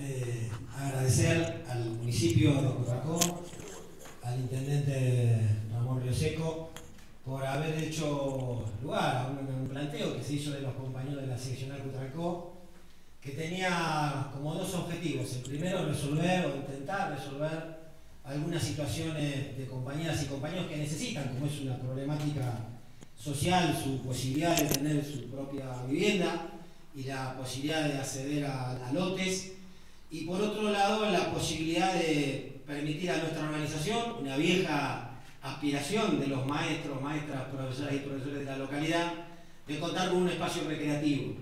Eh, agradecer al municipio de Curracó, al intendente Ramón Rioseco, por haber hecho lugar a un, planteo que se hizo de los compañeros de la seccional Cutracó, que tenía como dos objetivos. El primero, resolver o intentar resolver algunas situaciones de compañeras y compañeros que necesitan, como es una problemática social, su posibilidad de tener su propia vivienda y la posibilidad de acceder a, lotes. Y por otro lado, la posibilidad de permitir a nuestra organización, una vieja aspiración de los maestros, maestras, profesoras y profesores de la localidad, de contar con un espacio recreativo.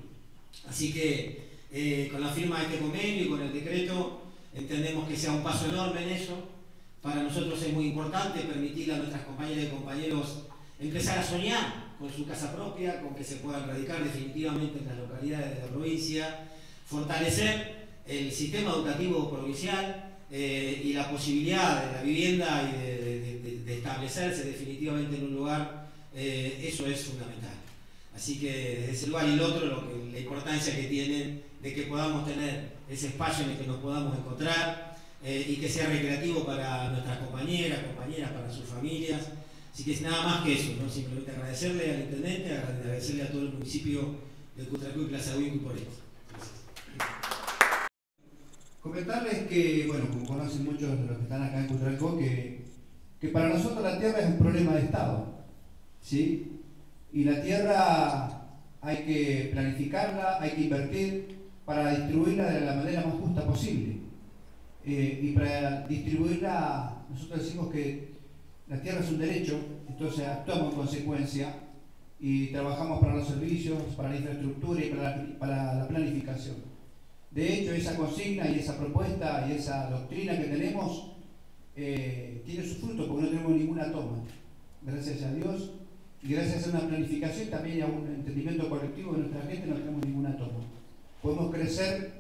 Así que eh, con la firma de este convenio y con el decreto entendemos que sea un paso enorme en eso. Para nosotros es muy importante permitirle a nuestras compañeras y compañeros empezar a soñar con su casa propia, con que se puedan radicar definitivamente en las localidades de la provincia, fortalecer el sistema educativo provincial eh, y la posibilidad de la vivienda y de, establecerse definitivamente en un lugar, eh, eso es fundamental. Así que desde ese lugar y el otro, lo que, la importancia que tienen de que podamos tener ese espacio en el que nos podamos encontrar eh, y que sea recreativo para nuestras compañeras, compañeras, para sus familias. Así que es nada más que eso, ¿no? simplemente agradecerle al intendente, agradecerle a todo el municipio de Cutracú y Plaza Huinco por esto. Comentarles que, bueno, como conocen muchos de los que están acá en Cutralcó, que, que para nosotros la tierra es un problema de Estado. ¿sí? Y la tierra hay que planificarla, hay que invertir para distribuirla de la manera más justa posible. Eh, y para distribuirla, nosotros decimos que la tierra es un derecho, entonces actuamos en consecuencia y trabajamos para los servicios, para la infraestructura y para la planificación. De hecho, esa consigna y esa propuesta y esa doctrina que tenemos eh, tiene su fruto porque no tenemos ninguna toma. Gracias a Dios y gracias a una planificación también y a un entendimiento colectivo de nuestra gente no tenemos ninguna toma. Podemos crecer,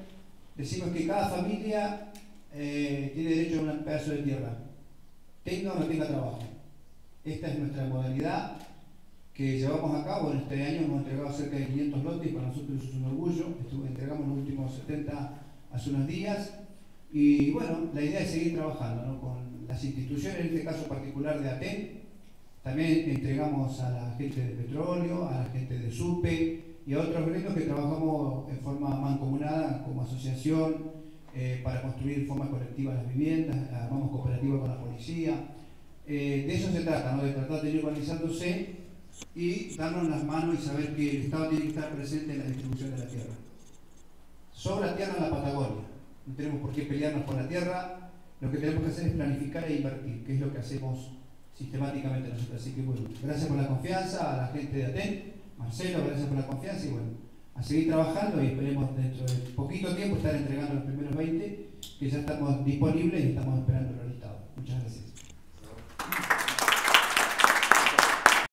decimos que cada familia eh, tiene derecho a un pedazo de tierra, tenga o no tenga trabajo. Esta es nuestra modalidad que llevamos a cabo. En este año hemos entregado cerca de 500 lotes para nosotros es un orgullo. entregamos los últimos 70 hace unos días. Y bueno, la idea es seguir trabajando con las instituciones, en este caso particular de ATEN. También entregamos a la gente de petróleo, a la gente de SUPE y a otros gremios que trabajamos en forma mancomunada como asociación eh, para construir de forma colectiva las viviendas, armamos cooperativa con la policía. Eh, de eso se trata, ¿no? de tratar de ir organizándose y darnos las manos y saber que el Estado tiene que estar presente en la distribución de la tierra. Sobra tierra en la Patagonia, no tenemos por qué pelearnos por la tierra, lo que tenemos que hacer es planificar e invertir, que es lo que hacemos sistemáticamente nosotros. Así que bueno, gracias por la confianza a la gente de ATEN, Marcelo, gracias por la confianza y bueno, a seguir trabajando y esperemos dentro de poquito tiempo estar entregando los primeros 20 que ya estamos disponibles y estamos esperando